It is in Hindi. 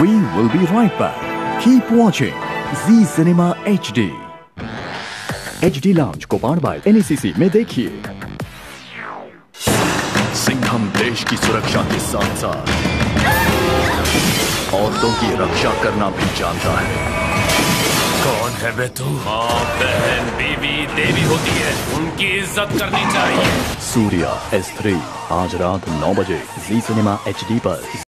We will be right back. Keep watching Z Cinema HD. HD Lounge को कोपाड़ बाय NACC में देखिए। सिंघम देश की सुरक्षा के साथ साथ औरतों की रक्षा करना भी जानता है। कौन है बे तू? माँ बहन बीवी देवी होती है। उनकी इज़्ज़त करनी चाहिए। सूर्या एस थ्री आज रात नौ बजे। जी सिनेमा एच डी पर।